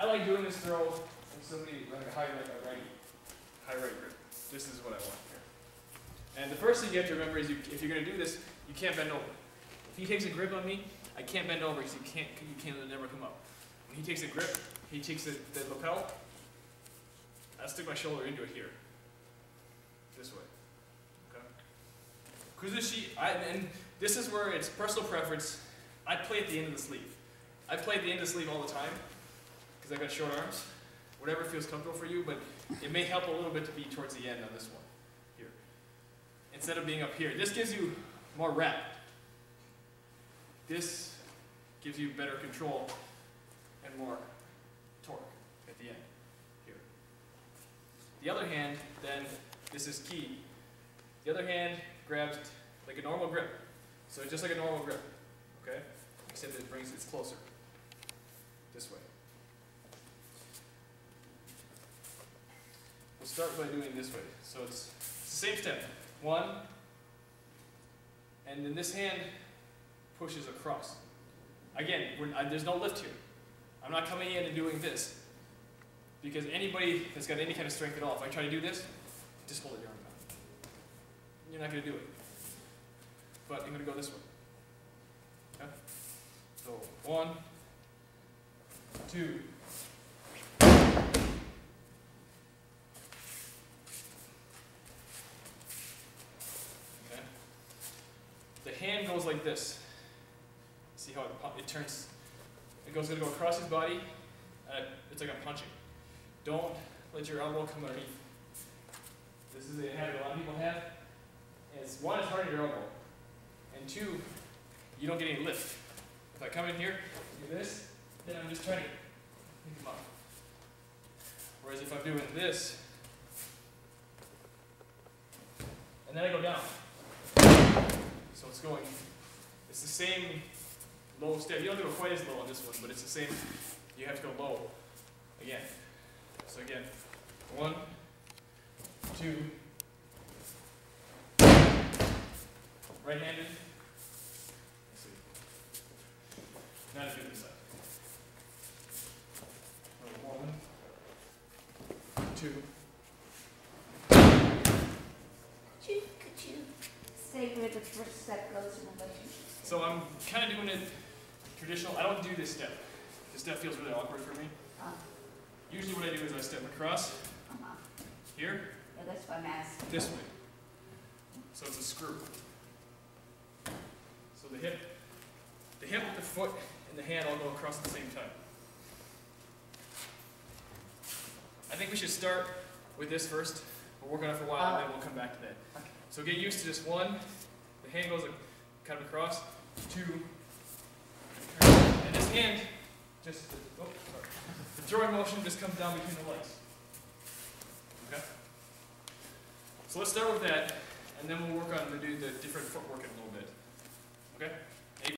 I like doing this throw when somebody like a high right, a righty, high right grip. This is what I want here. And the first thing you have to remember is you, if you're going to do this, you can't bend over. If he takes a grip on me, I can't bend over because you can't, you can't never come up. When he takes a grip, he takes the, the lapel. I stick my shoulder into it here, this way. Okay. Kuzushi, I, and this is where it's personal preference. I play at the end of the sleeve. I play at the end of the sleeve all the time because I've got short arms. Whatever feels comfortable for you, but it may help a little bit to be towards the end on this one, here. Instead of being up here. This gives you more rep. This gives you better control and more torque at the end, here. The other hand, then, this is key. The other hand grabs like a normal grip. So just like a normal grip, okay? Except it brings it closer, this way. We'll start by doing this way. So it's, the same step. One, and then this hand pushes across. Again, I, there's no lift here. I'm not coming in and doing this. Because anybody that's got any kind of strength at all, if I try to do this, just hold your arm down. You're not going to do it. But I'm going to go this way. Okay? So, one, two, Okay. The hand goes like this. See how it, it turns? It goes going to go across his body. It's like I'm punching. Don't let your elbow come underneath. This is a habit a lot of people have. It's one, it's hard on your elbow. And two, you don't get any lift. If I come in here, do this, then I'm just trying to pick them up. Whereas if I'm doing this, and then I go down. It's going, it's the same low step. You don't do it quite as low on this one, but it's the same, you have to go low again. So again, one, two, right-handed. Let's see. Now to do this side. One, two. Could you, could you the first step goes in relationship? So I'm kind of doing it traditional. I don't do this step. This step feels really awkward for me. Uh, Usually what I do is I step across uh-huh. here, Yeah, that's why I'm asking. this way. So it's a screw. So the hip, the hip, the foot, and the hand all go across at the same time. I think we should start with this first. We'll work on it for a while, and then we'll come back to that. Okay. So get used to just one. The hand goes kind of across. Two. And this hand just, oh, sorry. The throwing motion just comes down between the legs. Okay? So let's start with that, and then we'll work on the, the different footwork in a little bit. Okay?